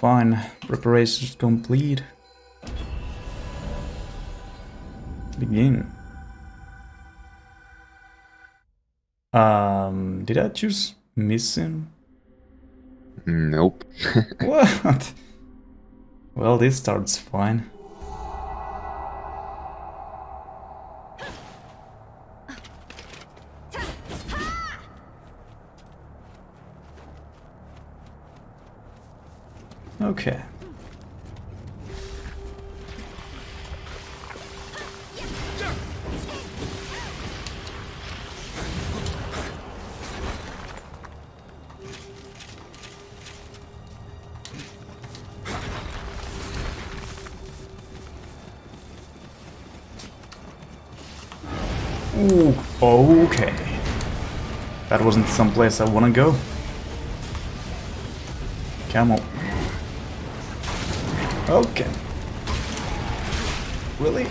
Fine, preparations complete. Begin. Um, did I choose missing? Nope. what? Well, this starts fine. Okay. Okay. That wasn't someplace I want to go. Camel. Okay. Really?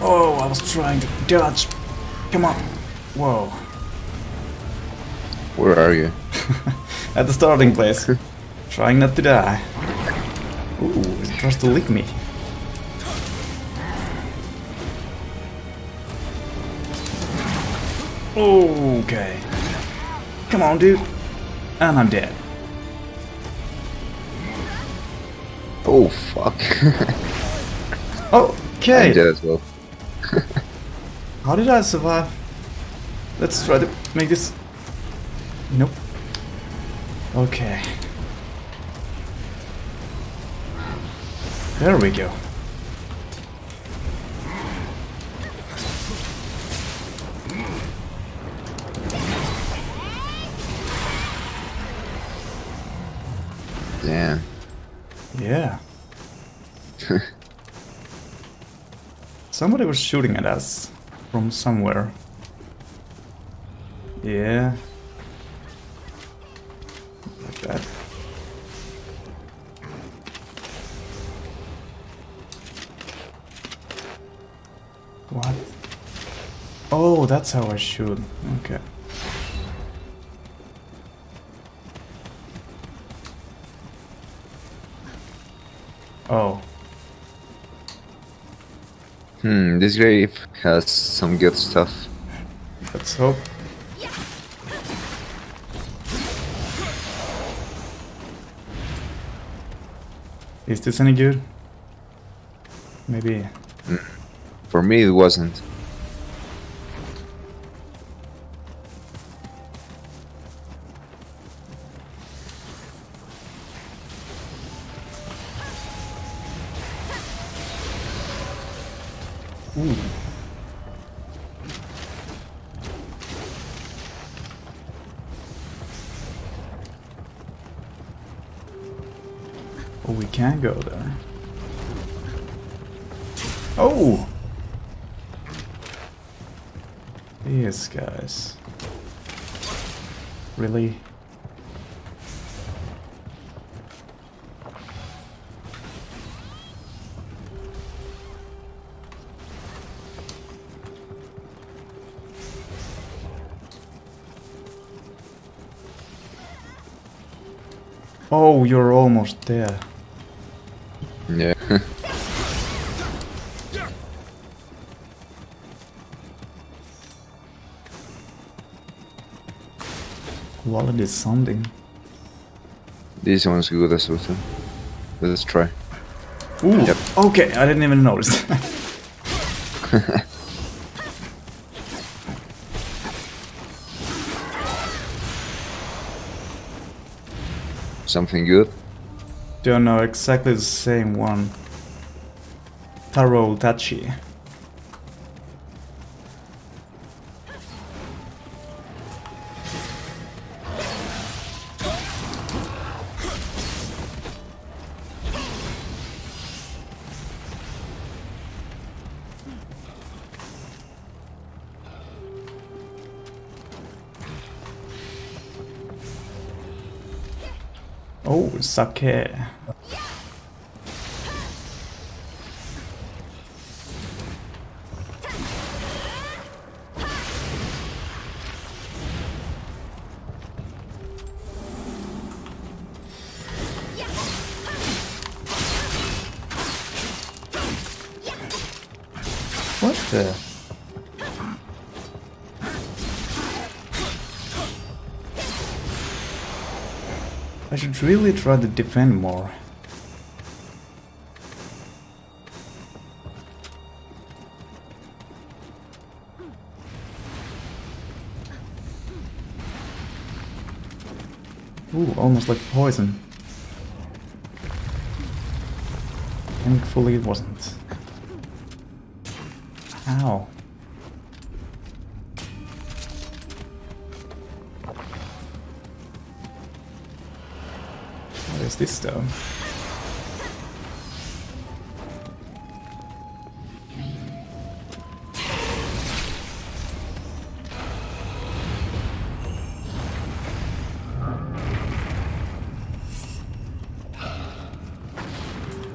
Oh, I was trying to dodge. Come on. Whoa. Where are you? At the starting place. trying not to die. Ooh, it tries to lick me. Okay. Come on, dude. And I'm dead. Oh, fuck. Okay. I'm dead as well. How did I survive? Let's try to make this... Nope. Okay. There we go. Damn. Yeah. Somebody was shooting at us from somewhere. Yeah. Like that. What? Oh, that's how I shoot. Okay. Oh. Hmm, this grave has some good stuff. Let's hope. Is this any good? Maybe. For me, it wasn't. Ooh. Oh, we can go there. Oh! These guys. Really? Oh, you're almost there. Yeah. Quality sounding. this one's good as well. Let's try. Ooh, Yep. okay, I didn't even notice. Something good? Don't know, exactly the same one. Taro Tachi. Oh, sake. Try to defend more. Ooh, almost like poison. Thankfully it wasn't. Ow. This though?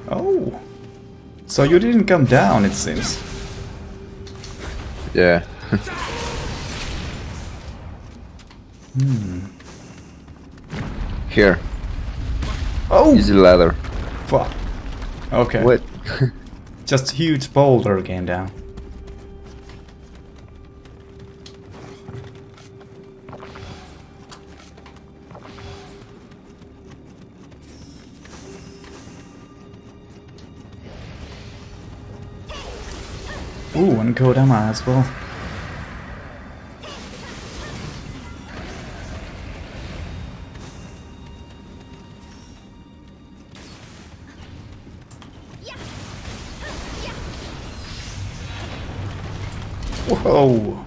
Oh! So you didn't come down, it seems. Yeah. hmm. Here, Oh! easy ladder. Fuck. Okay. What? Just huge boulder came down. Ooh, and Kodama as well. Whoa!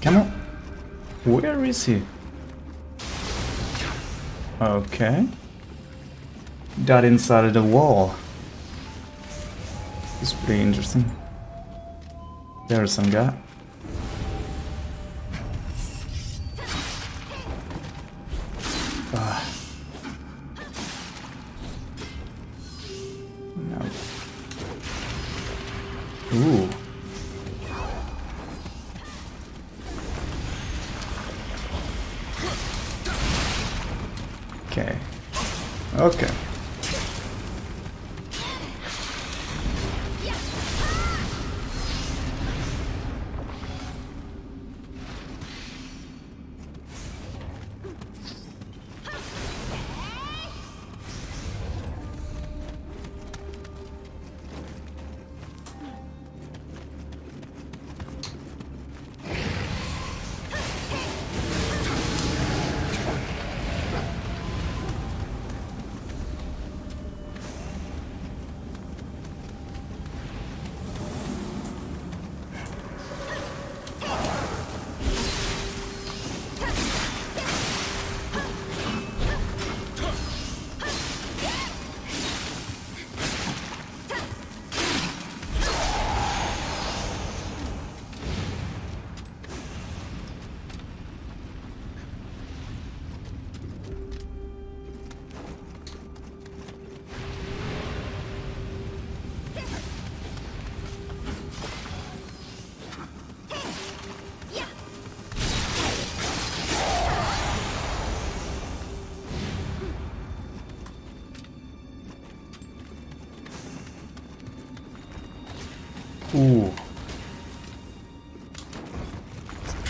Come on. Where is he? Okay. Got inside of the wall. It's pretty interesting. There's some guy. Okay. Okay.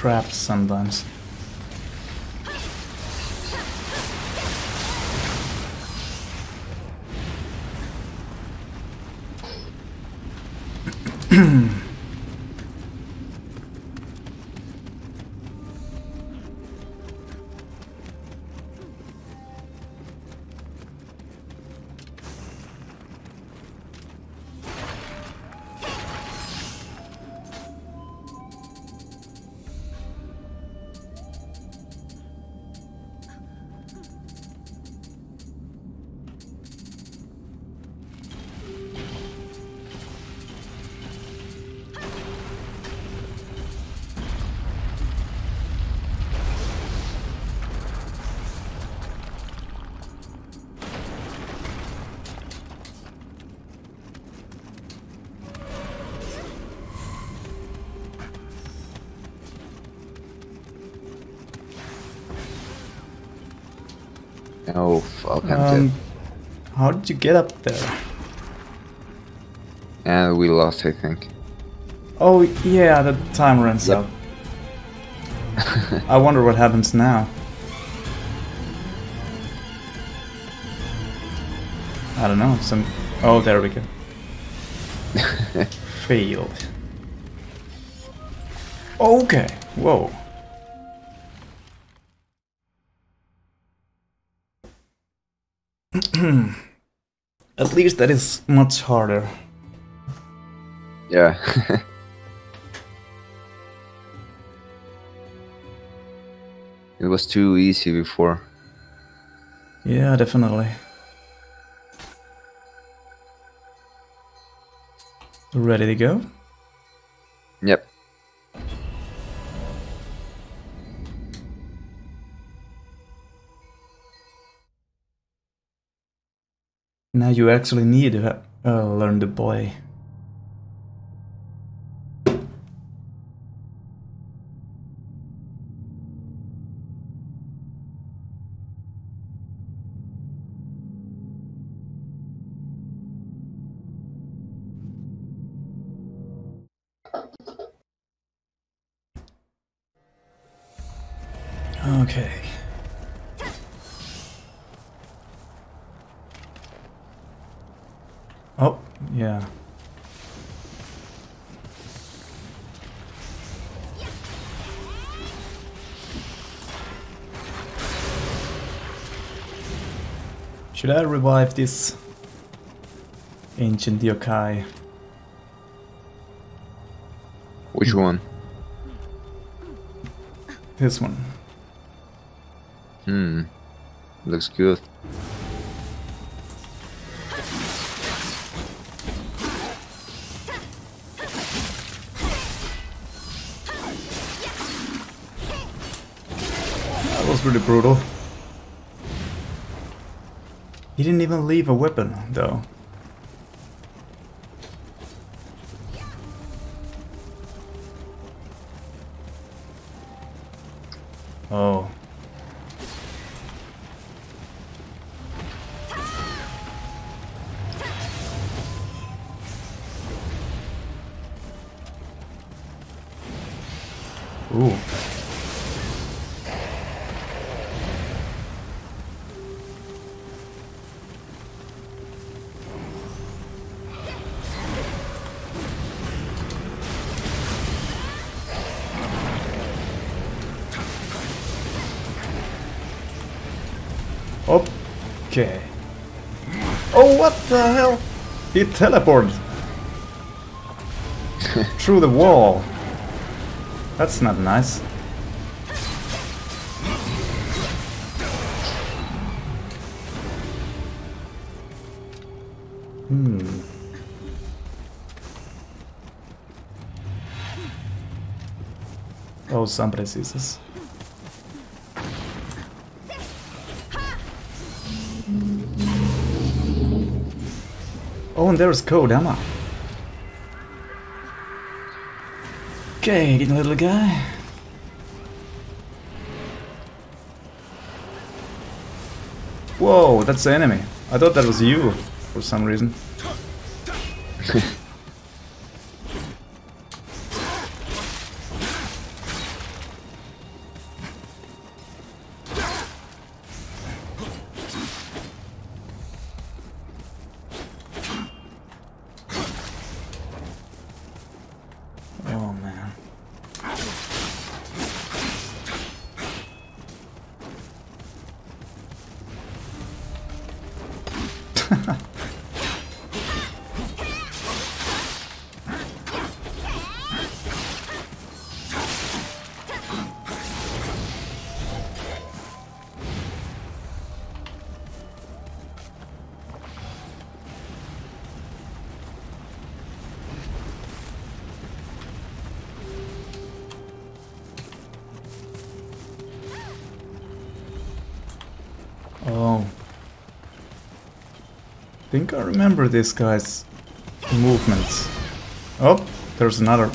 Traps sometimes. Oh fuck, I'm Um, dead. how did you get up there? And we lost, I think. Oh, yeah, the time runs Yep. out. I wonder what happens now. I don't know, some... Oh, there we go. Failed. Okay, whoa. At least that is much harder. Yeah. it was too easy before. Yeah, definitely. Ready to go? Yep. Now you actually need to uh, learn to play. Okay. Oh, yeah. Should I revive this ancient yokai? Which one? This one. Hmm. Looks good. Really brutal. He didn't even leave a weapon, though. Okay. Oh, what the hell? He teleported through the wall. That's not nice. Hmm. Oh, some precisos. Oh, and there's Kodama. Okay, getting little guy. Whoa, that's the enemy. I thought that was you for some reason. Man. Oh. think I remember this guy's movements. Oh, there's another.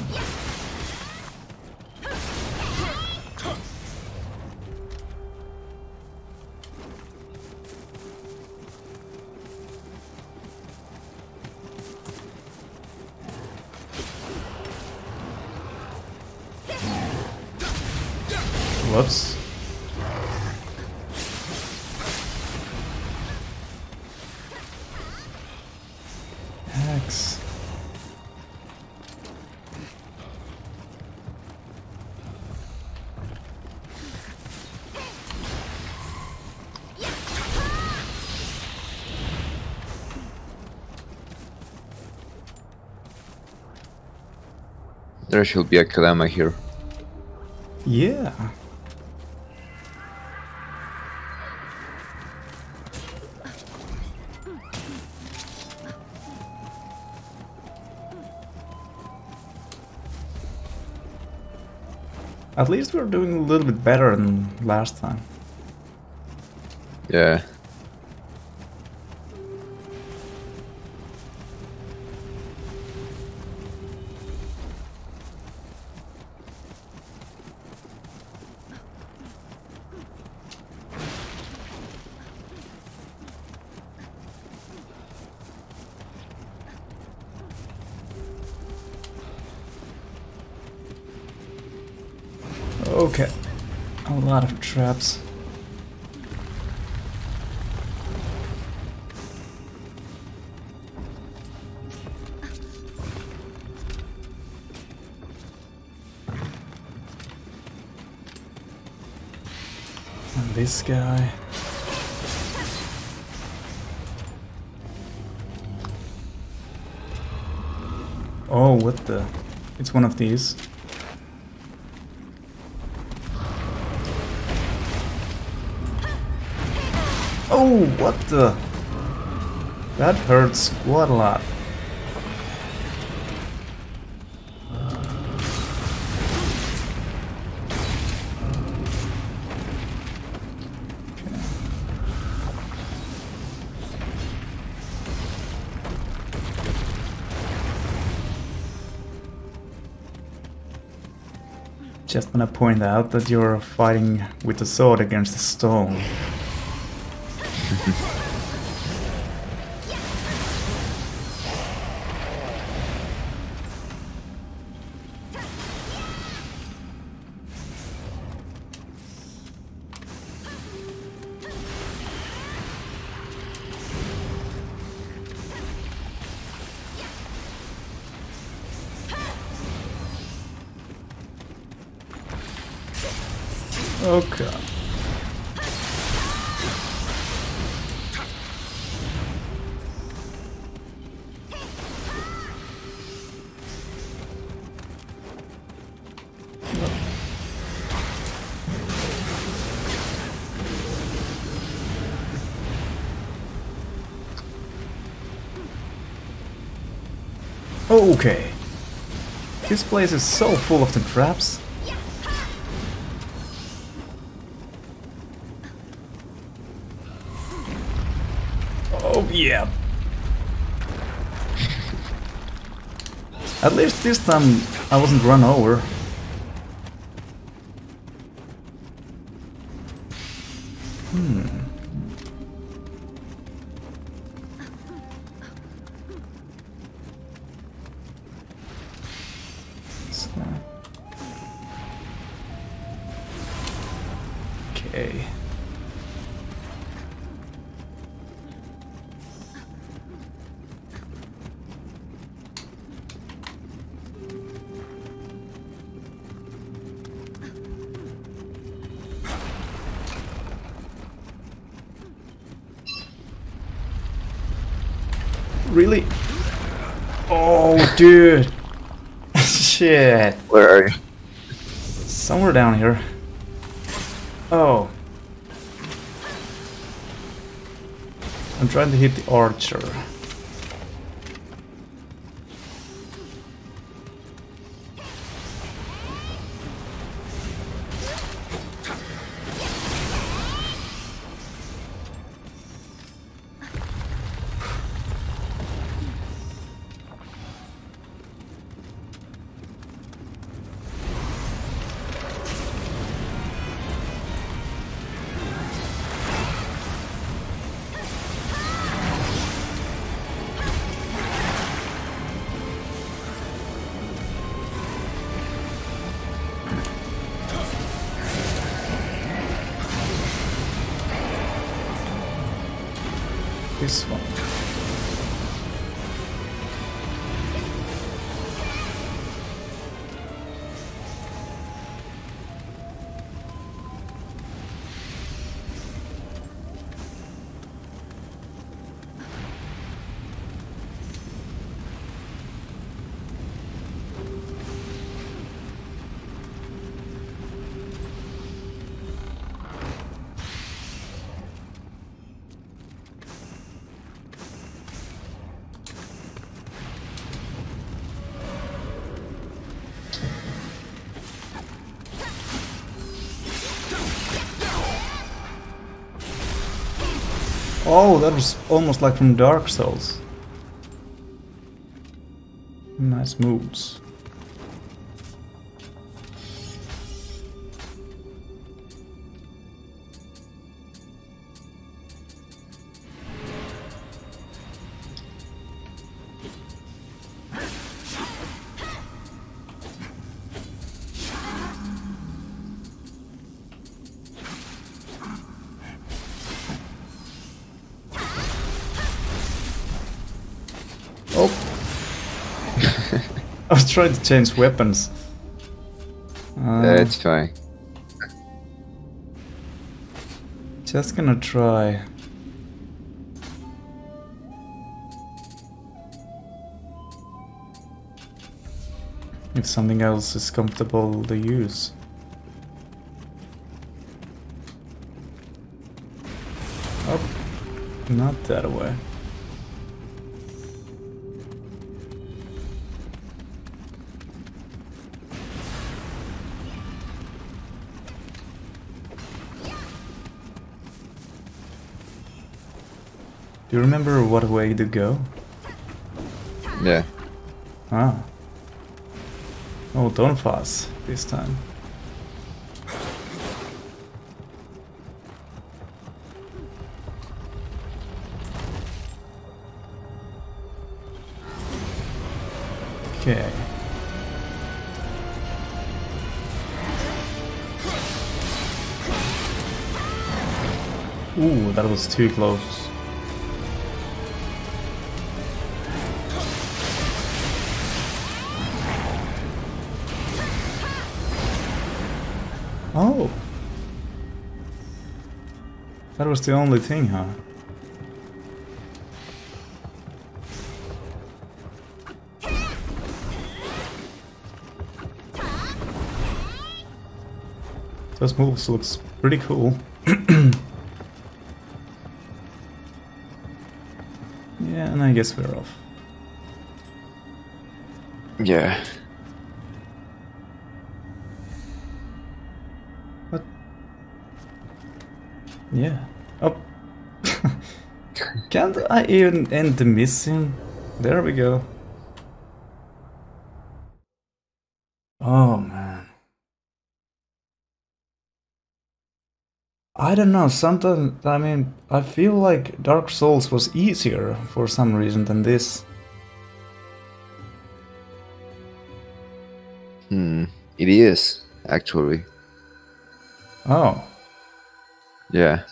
Whoops. There should be a Kodama here. Yeah. At least we're doing a little bit better than last time. Yeah. Traps. And this guy. Oh, what the? It's one of these. What the? That hurts quite a lot. Just wanna point out that you're fighting with a sword against a stone. Okay. Oh, okay. This place is so full of the traps. Oh yeah. At least this time I wasn't run over. Okay. Really? Oh, dude. Shit. Where are you? Somewhere down here. Oh. I'm trying to hit the archer. That was almost like from Dark Souls. Nice moves. Trying to change weapons. Uh, That's fine. Just gonna try. If something else is comfortable to use. Oh, not that way. You remember what way to go? Yeah. Ah. Oh, don't fuss this time. Okay. Ooh, that was too close. That was the only thing, huh? Those moves looks pretty cool. yeah, and I guess we're off. Yeah. Yeah. Oh. Can't I even end the mission? There we go. Oh man. I don't know, sometimes, I mean, I feel like Dark Souls was easier for some reason than this. Hmm. It is, actually. Oh, Yeah.